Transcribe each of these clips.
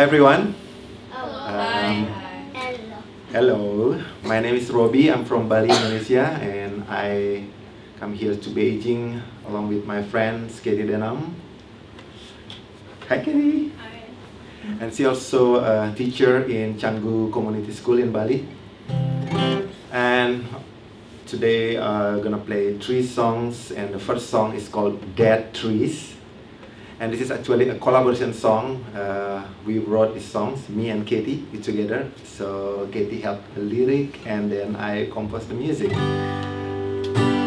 everyone. Hello. Um, Hello. hello, my name is Robi. I'm from Bali, Indonesia, and I come here to Beijing along with my friend Katie Denham. Hi, Katie. And she also a teacher in Canggu Community School in Bali. And today uh, gonna play three songs, and the first song is called Dead Trees. And this is actually a collaboration song. Uh, we wrote these songs, me and Katie, together. So Katie helped the lyric, and then I composed the music.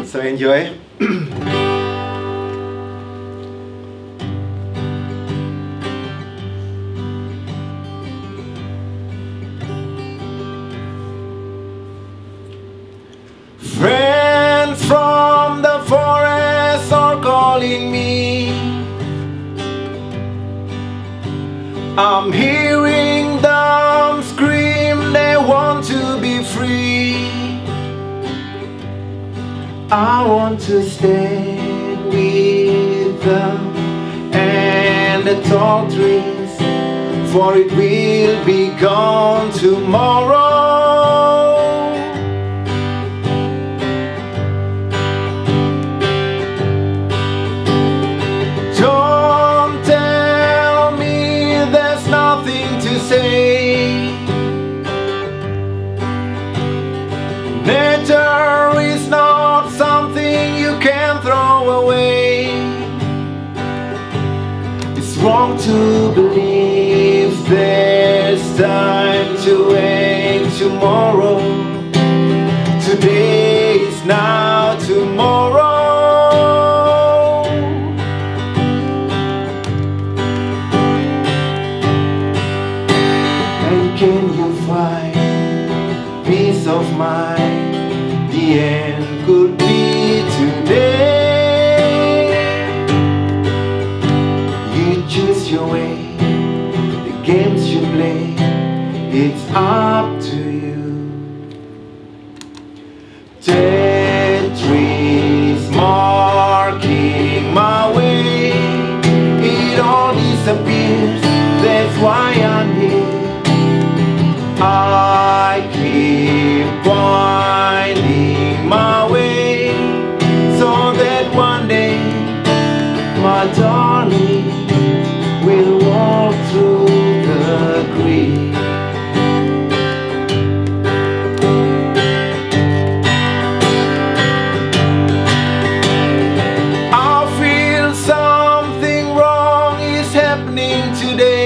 So enjoy. I want to stand with them and the tall trees, for it will be gone tomorrow. Don't tell me there's nothing to say. Nature to believe there's time to wait tomorrow. Today is now tomorrow. And can you find peace of mind? The end could up to you. Dead trees marking my way, it all disappears, that's why I'm today.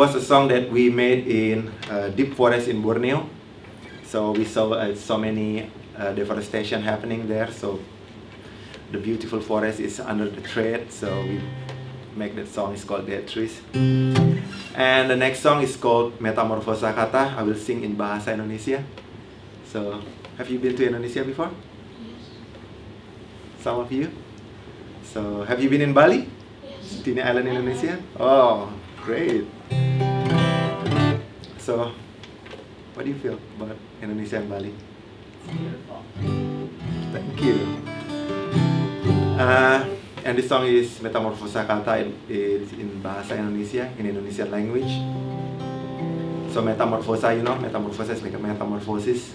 Was a song that we made in uh, deep forest in Borneo. So we saw uh, so many uh, deforestation happening there. So the beautiful forest is under the threat. So we make that song. It's called Dead Trees. And the next song is called Metamorfosa Kata. I will sing in Bahasa Indonesia. So have you been to Indonesia before? Some of you? So have you been in Bali? Yes. Tini Island, Indonesia? Oh, great. So, what do you feel about Indonesia and Bali? Beautiful. Thank you. Uh, and this song is Metamorfosa Kata. It is in Bahasa Indonesia, in Indonesian language. So metamorphosa, you know, metamorphosis is like a metamorphosis.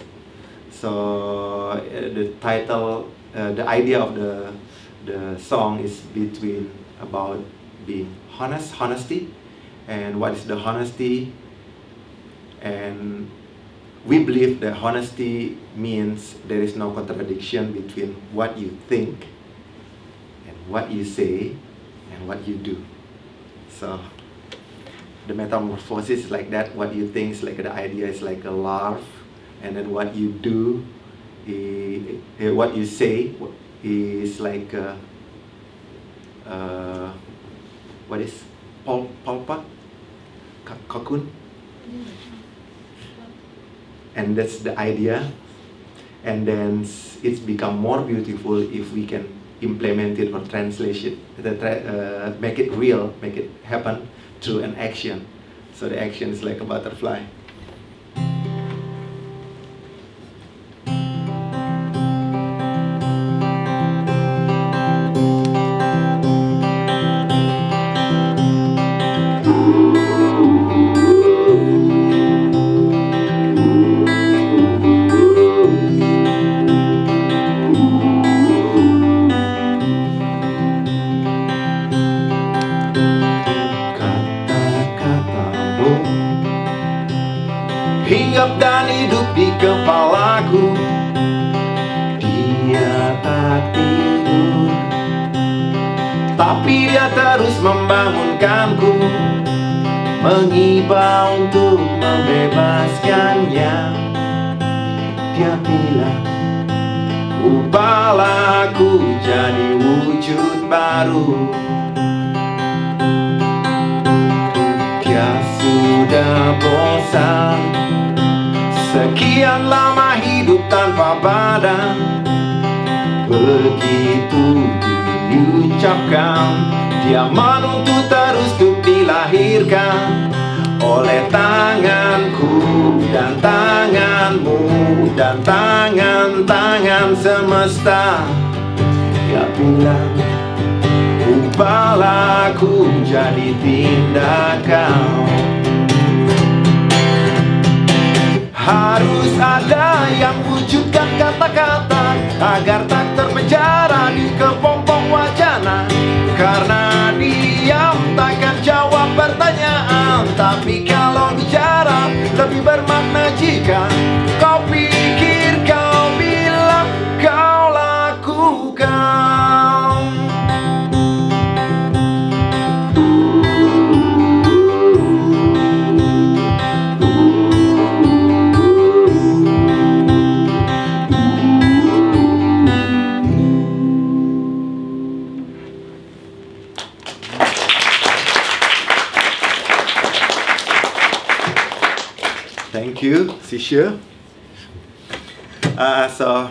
So uh, the title, uh, the idea of the the song is between about being honest, honesty, and what is the honesty, and we believe that honesty means there is no contradiction between what you think and what you say and what you do. So the metamorphosis is like that. What you think is like the idea is like a larva, and then what you do, eh, what you say is like a, uh, what is pul- cocoon, and that's the idea. And then it's become more beautiful if we can implement it or translation, the tra- uh, make it real, make it happen through an action. So the action is like a butterfly. Hinggap dan hidup di kepalaku. Dia tak tidur. Tapi dia terus membangunkanku. Mengiba untuk membebaskannya. Dia bilang Ubahlah aku jadi wujud baru. Dia sudah bosan diucapkan. Dia menuntut terus untuk dilahirkan. Oleh tanganku dan tanganmu Dan tangan-tangan semesta. Dia bilang Ubahlah jadi tindakan. Harus ada yang wujudkan kata-kata Agar Uh, so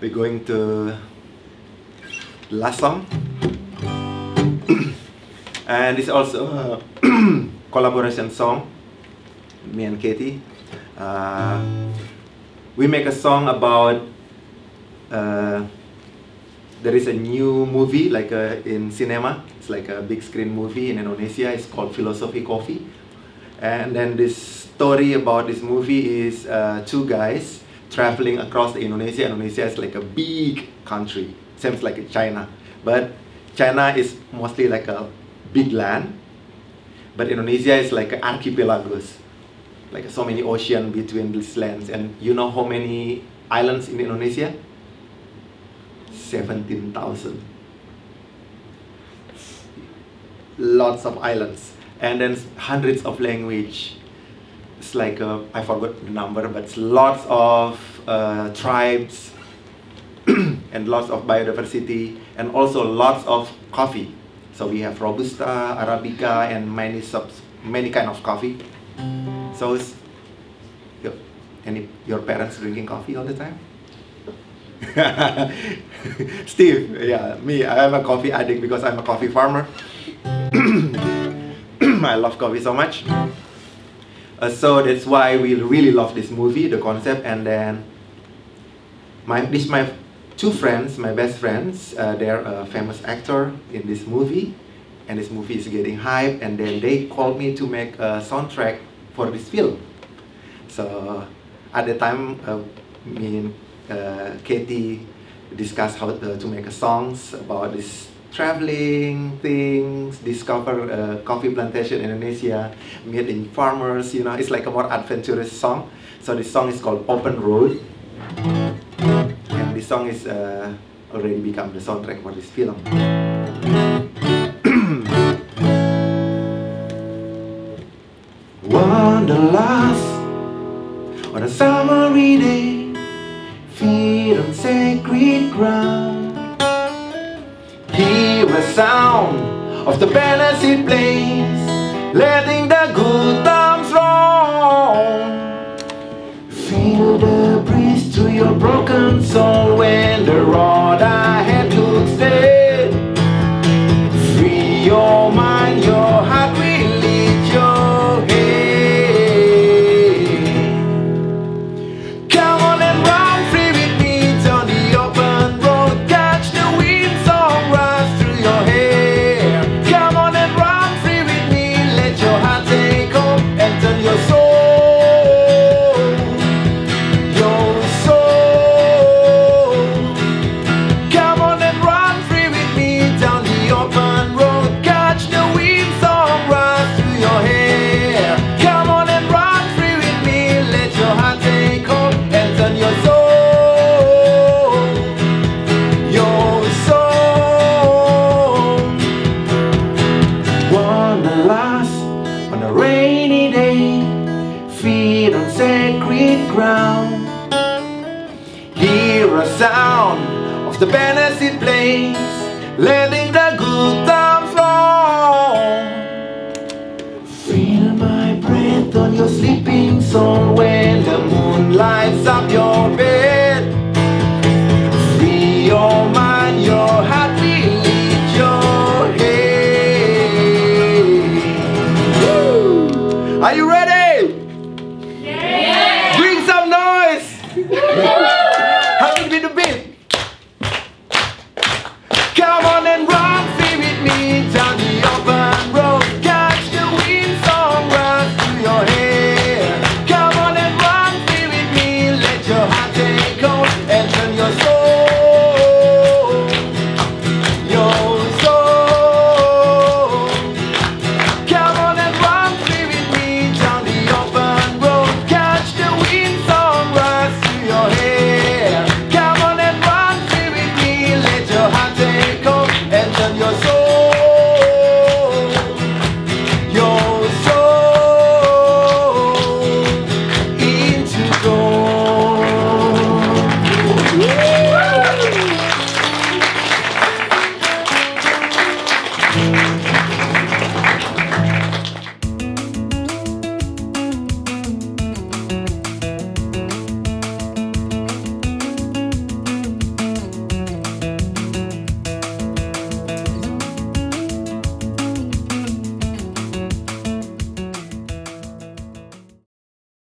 we're going to last song, and it's also a collaboration song. Me and Katie. Uh, we make a song about. Uh, there is a new movie like uh, in cinema. It's like a big screen movie in Indonesia. It's called Philosophy Coffee. And then this story about this movie is uh, two guys traveling across Indonesia. Indonesia is like a big country, seems like China, but China is mostly like a big land, but Indonesia is like an archipelagos, like so many ocean between these lands. And you know how many islands in Indonesia? Seventeen thousand. Lots of islands and then hundreds of language. It's like uh, I forgot the number, but it's lots of uh, tribes and lots of biodiversity, and also lots of coffee. So we have robusta, arabica, and many subs, many kind of coffee. So, is your, any your parents drinking coffee all the time? Steve, yeah, me, I am a coffee addict because I'm a coffee farmer. I love coffee so much. Uh, so that's why we really love this movie, the concept, and then my this my two friends, my best friends, uh, they're a famous actor in this movie, and this movie is getting hype, and then they called me to make a soundtrack for this film. So at the time, uh, me and uh, Katie discussed how to, to make a songs about this traveling things, discover a coffee plantation in Indonesia, meeting farmers, you know, it's like a more adventurous song. So this song is called Open Road. And this song is uh, already become the soundtrack for this film. Wanderlust on a summery day, feet on sacred ground. Sound of the banners plays, letting the good times roll. Feel the breeze through your broken soul when the road the banners it plays,